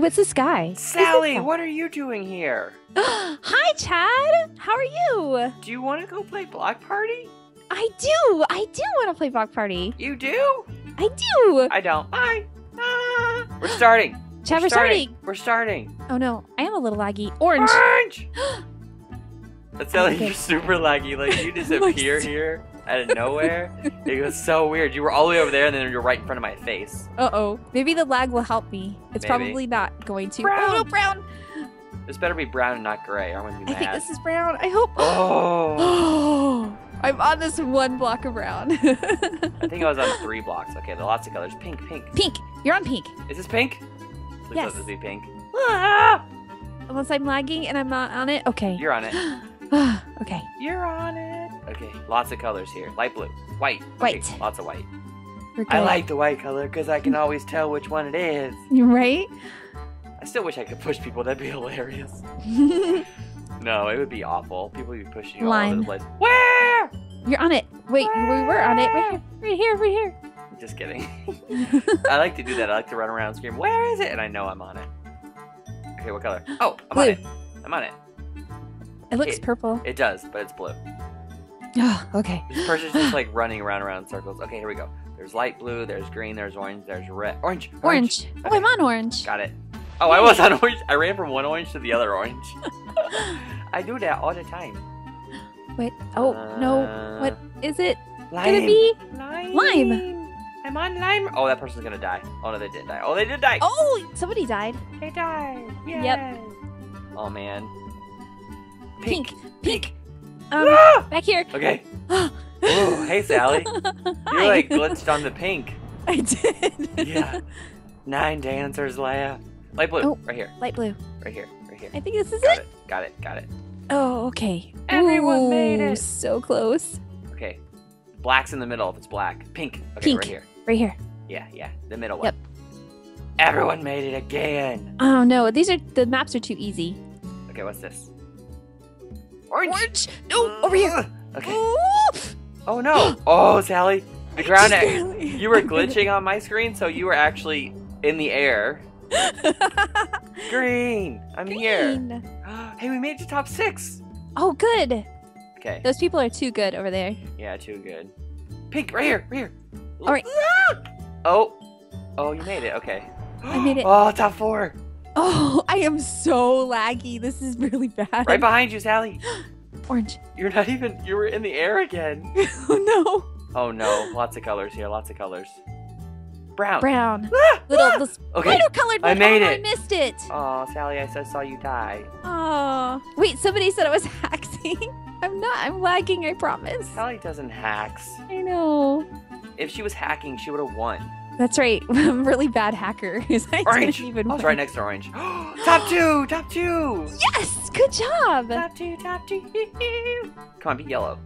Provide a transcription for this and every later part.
What's this guy? Sally, what are you doing here? Hi, Chad. How are you? Do you want to go play Block Party? I do. I do want to play Block Party. You do? I do. I don't. Bye. Ah. We're starting. Chad, we're starting. We're starting. Oh no, I am a little laggy. Orange. Orange. That's like Okay. you're super laggy. Like you disappear here out of nowhere. it was so weird. You were all the way over there, and then you're right in front of my face. Uh oh. Maybe the lag will help me. It's Maybe. probably not going to. Brown. Oh no, brown. This better be brown and not gray. I'm gonna be mad. I think this is brown. I hope. Oh. I'm on this one block of brown. I think I was on three blocks. Okay, there are lots of colors. Pink, pink. pink. You're on pink. Is this pink? Please Yes. let this be pink. Ah! Unless I'm lagging and I'm not on it. Okay. You're on it. okay. You're on it. Okay, lots of colors here. Light blue, white. Okay, White. lots of white. I like the white color because I can always tell which one it is. Right? I still wish I could push people. That'd be hilarious. No, it would be awful. People would be pushing you all over the place. Where? You're on it. Wait, we were on it. Right here. Right here. Right here. Just kidding. I like to do that. I like to run around and scream, "Where is it?" And I know I'm on it. Okay, what color? Oh, I'm on Blue. it. I'm on it. It looks It- purple. It does, but it's blue. Oh, okay. This person's just like running around around in circles. Okay, here we go. There's light blue, there's green, there's orange, there's red. Orange. Orange. Oh, I'm on orange. Got it. Oh, I was on orange. I ran from one orange to the other orange. I do that all the time. Wait. Oh, no. Uh, What is it Lime. gonna be? Lime. Lime. I'm on lime. Oh, that person's gonna die. Oh no, they did die. Oh, they did die. Oh, somebody died. they died. Yep. Oh man. Pink. Pink. Ah! Um, back here. Okay. Ooh, hey Sally. You like glitched on the pink. I did. Yeah. Nine dancers left. Light blue. Oh. Right here. Light blue. Right here. Right here. I think this is Got it. it. Got it. Got it. Oh, okay. Everyone made Ooh, it. So close. Okay. Black's in the middle if it's black. Pink. Okay, Pink. right here. Right here. Yeah, yeah. The middle one. Yep. one. Everyone made it again. Oh no, these are the maps are too easy. Okay, what's this? Orange. Orange. No, over here. Ah, okay. Ooh. Oh no. Oh, Sally. The ground. You were glitching on my screen, so you were actually in the air. Green. I'm here. Hey, we made it to top six. Oh, good. Okay. Those people are too good over there. Yeah, too good. Pink, right here, right here. All right. Ah! Oh. Oh, you made it. Okay. I made it. Oh, top four. Oh, I am so laggy. This is really bad. Right behind you, Sally. Orange. You're not even. You were in the air again. Oh no. Oh no. Lots of colors here. Lots of colors. Brown. Brown. Ah! Little, Ah! little Okay. spider colored I made oh, it. I missed it. Oh, Sally, I just saw you die. Oh. Wait, somebody said I was hacking. I'm not. I'm lagging, I promise. Sally doesn't hacks. I know. If she was hacking, she would have won. That's right. I'm really bad hacker. I Orange. I was right next to orange. top two. Top two. Yes! Good job! Top two. Top two. Come on, be yellow.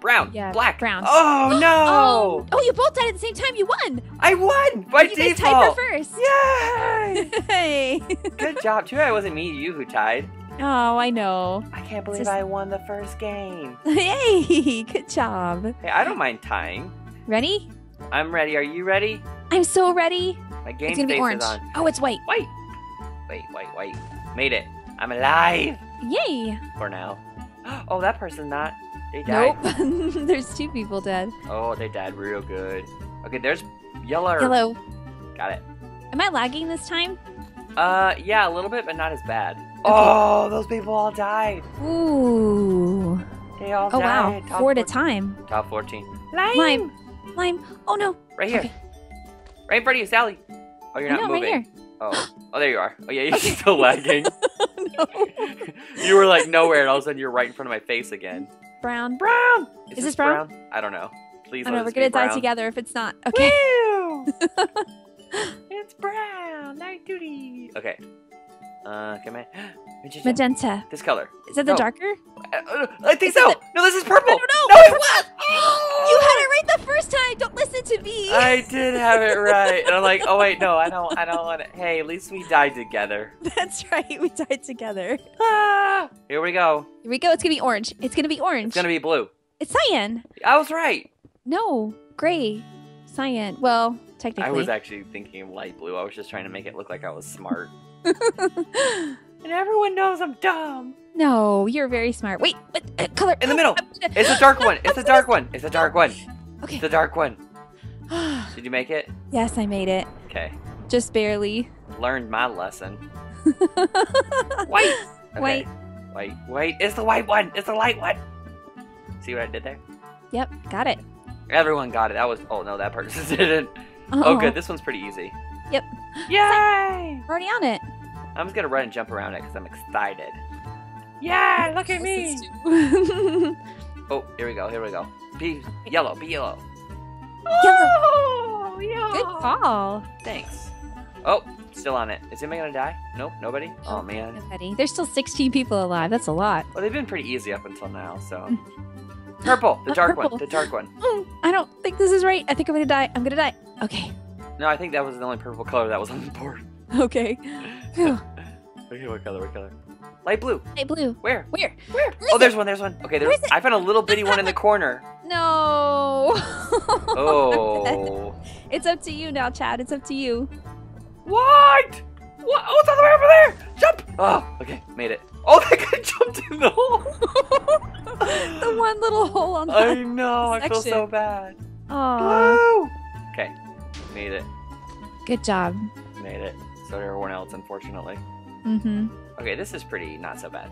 Brown. Yeah, Black. brown. Oh no! Oh, oh, you both died at the same time. You won. I won by you guys default. for first. Yay! Hey. Good job. Too bad it wasn't me, you who tied. Oh, I know. I can't believe Just- I won the first game. Hey, good job. Hey, I don't mind tying. Ready? I'm ready. Are you ready? I'm so ready. My game It's gonna face be orange. is on. Oh, it's white. White. Wait, wait, wait. Made it. I'm alive Yay. for now. Oh, that person's not. They died. Nope. There's two people dead. Oh, they died real good. Okay, there's yellow. Yellow. Got it. Am I lagging this time? Uh, yeah, a little bit, but not as bad. Oh, those people all died. Ooh. They all Oh, wow. Top Four at a time. Top 14. Lime. Lime. Oh, no. Right here. Okay. Right in front of you, Sally. Oh, you're I not know, right moving. here. Oh. Oh, there you are. Oh, yeah, you're still lagging. no. you were like nowhere, and all of a sudden you're right in front of my face again. Brown. Brown. Is this brown? I don't know. Please I let know, we're gonna die together if it's not. Okay. Woo! it's brown. Night duty. Okay. Uh, come on. Magenta. Magenta. This color. Is that the No. darker? Uh, uh, I think Is so. the- No, this is purple. No, no, no, it's it was. You had it right the first time. Don't listen to me. I did have it right, and I'm like, oh wait, no, I don't, I don't want it. Hey, at least we died together. That's right. We died together. Ah, here we go. Here we go. It's gonna be orange. It's gonna be orange. It's gonna be blue. It's cyan. I was right. No, gray. Cyan. Well, technically. I was actually thinking of light blue. I was just trying to make it look like I was smart. And everyone knows I'm dumb. no, you're very smart. Wait, what uh, color? In the middle. It's a dark one. It's a dark one. It's a dark one. Okay. A dark one. Did you make it? yes, I made it. Okay. Just barely. Learned my lesson. White. Okay. White. White. White. It's the white one. It's the light one. See what I did there? Yep, got it. Everyone got it. That was. Oh no, that person didn't. Oh, Oh, good. This one's pretty easy. Yep. Yay! We're already on it. I'm just gonna run and jump around it because I'm excited. Yeah, look at me. Oh, here we go. Here we go. Be yellow. Be yellow. Yellow. Oh, yeah. Good call. Thanks. Oh, still on it. Is anybody gonna die? Nope. Nobody. Oh man. Nobody. There's still 16 people alive. That's a lot. Well, they've been pretty easy up until now. So. Purple. The dark Purple. one. The dark one. Mm, I don't think this is right. I think I'm gonna die. I'm gonna die. Okay. No, I think that was the only purple color that was on the board. Okay. Phew. Okay, what color? What color? Light blue. hey, blue. Where? Where? Where? Where Oh, there's one. There's one. Okay, there's. is it? I found a little bitty one in the corner. No. Oh. it's up to you now, Chad. It's up to you. What? What? Oh, it's all the way over there. Jump. Oh, okay, made it. Oh, that guy jumped in the hole. the one little hole on the. I that. know. I feel so bad. Aw. Blue. Okay, made it. Good job. Made it. So did everyone else, unfortunately. Mm-hmm. Okay, this is pretty not so bad.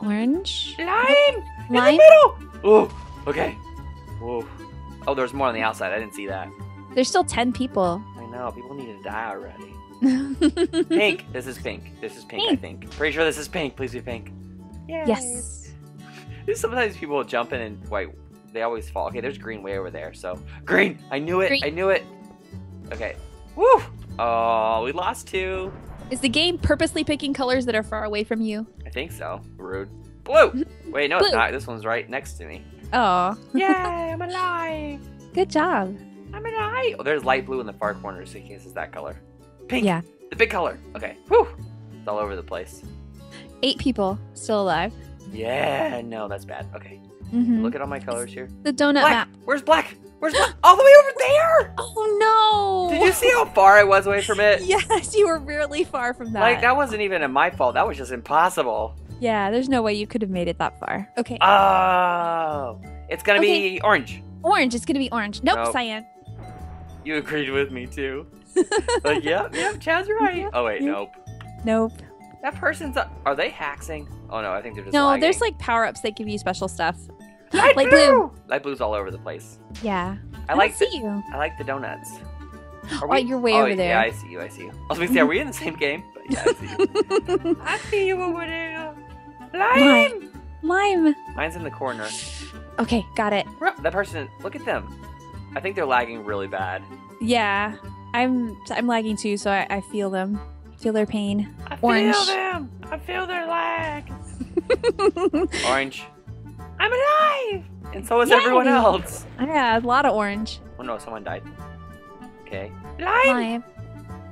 Orange. Lime. Lime. In the middle. Ooh. Okay. Whoa. Oh, there's more on the outside. I didn't see that. There's still 10 people. I know. People need to die already. Pink. This is pink. This is pink, I think. Pretty sure this is pink. Please be pink. Yay. yes. Sometimes people jump in and white. They always fall. Okay, there's green way over there. So green. I knew it. Green. I knew it. Okay. Woo. Oh, we lost two. Is the game purposely picking colors that are far away from you? I think so. Rude. Blue. Wait, no, it's not. This one's right next to me. Oh, Yay! I'm alive. good job. I'm alive. Oh, there's light blue in the far corner, so case it's that color. Pink. Yeah. The big color. Okay. Whew. It's all over the place. Eight people still alive. Yeah. No, that's bad. Okay. hmm Look at all my colors here. The donut Black. map. Where's black? Where's black? All the way over there. Oh no! Did you see how far I was away from it? Yes, you were really far from that. Like that wasn't even in my fault. That was just impossible. Yeah, there's no way you could have made it that far. Okay. Oh, it's gonna be orange. orange. It's gonna be orange. Nope, Nope. cyan. You agreed with me too. like, yep, yep, Chad's right. Yep, Oh wait, nope. Nope. That person's. Are they haxing? Oh no, I think they're just. No, lagging. there's like power ups that give you special stuff. light, light blue. blue. Light blue's all over the place. Yeah. I like see the, you. I like the donuts. Are Oh, you're way oh, over there. Yeah, I see you. I see you. I was gonna say, are we in the same game? But yeah, I see you. I see you over there. Lime. Lime. Mine's in the corner. Okay, got it. That person. Look at them. I think they're lagging really bad. Yeah. I'm I'm lagging too, so I, I feel them. Feel their pain. Orange. I Orange. feel them. I feel their lag. Orange. I'm alive. And so is Yay. everyone else. yeah, a lot of orange. Oh no, someone died. Okay. Lime. Lime.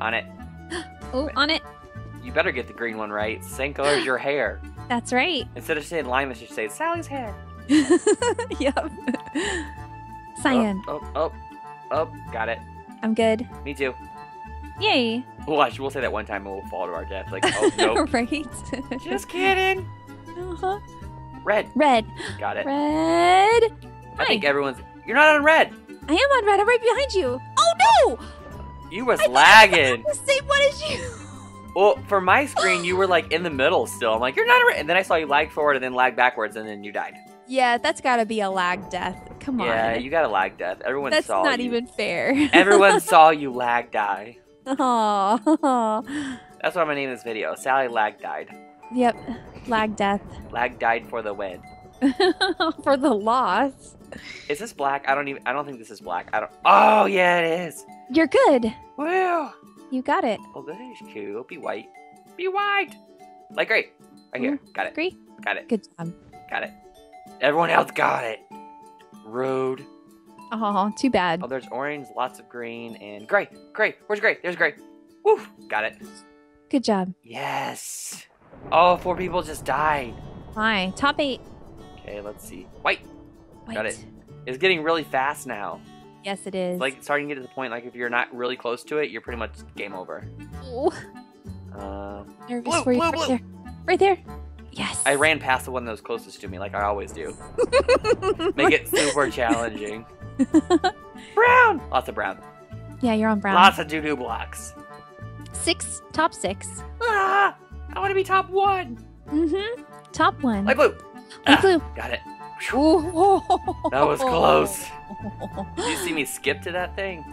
On it. Oh, on it. You better get the green one right. Same color as your hair. That's right. Instead of saying lime, it should say Sally's hair. yep. Cyan. Oh, oh, oh, oh, got it. I'm good. Me too. Yay. Watch, we'll say that one time and we'll fall to our death. Like, oh, nope. right. Just kidding. uh-huh. Red. Red. Got it. Red. I think everyone's. You're not on red. I am on red. I'm right behind you. Oh no! You was I lagging. The same one as you. Well, for my screen, you were like in the middle still. I'm like, you're not. And then I saw you lag forward and then lag backwards and then you died. Yeah, that's got to be a lag death. Come on. Yeah, you got a lag death. Everyone that's saw That's not you. even fair. Everyone saw you lag die. Aw. That's what I'm gonna name this video. Sally lag died. yep. Lag death. Lag died for the win. For the loss. Is this black? I don't even. I don't think this is black. I don't. Oh yeah, it is. You're good. Woo! You got it. Oh, that is cute. Be white. Be white. Like great. Right here. Mm, got it. Agree? Got it. Good job. Got it. Everyone else got it. Rude. Oh, too bad. Oh, there's orange, lots of green, and gray. Gray. Where's gray? There's gray. Woo! Got it. Good job. Yes. Oh, four people just died. Hi. Top eight. Okay, let's see. White. Wait. Got it. It's getting really fast now. Yes, it is. Like starting to get to the point like if you're not really close to it, you're pretty much game over. Ooh. Uh, Nervous Blue, for you. blue, right blue. there. Right there. Yes. I ran past the one that was closest to me, like I always do. Make it super challenging. Brown! Lots of brown. yeah, you're on brown. Lots of doo-doo blocks. Six. Top six. Ah! I want to be top one. Mm-hmm. Top one. Like blue. Light Ah, blue. Got it. That was close. Did you see me skip to that thing?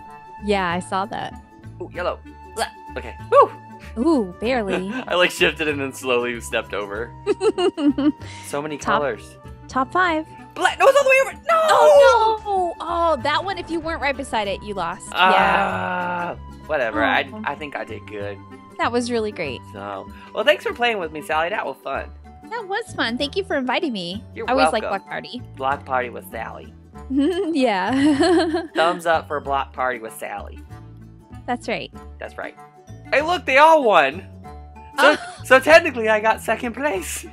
Yeah, I saw that. Ooh, yellow. Blah. Okay. Woo! Ooh, barely. I like shifted and then slowly stepped over. So many Top- colors. Top five. Black. No, it's all the way over. No! Oh no! Oh, that one. If you weren't right beside it, you lost. yeah, Ah, whatever. Oh. I, I think I did good. that was really great. So, well, thanks for playing with me, Sally. That was fun. That was fun. Thank you for inviting me. You're I welcome. always like Block Party. Block Party with Sally. yeah. Thumbs up for Block Party with Sally. That's right. That's right. Hey, look, they all won. So, oh. so technically, I got second place.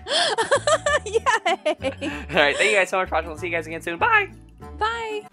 Yay! all right, thank you guys so much for watching. We'll see you guys again soon. Bye. Bye.